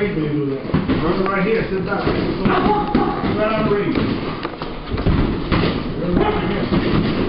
breathe when you do that. Right here, sit down. Let out breathe. Right here.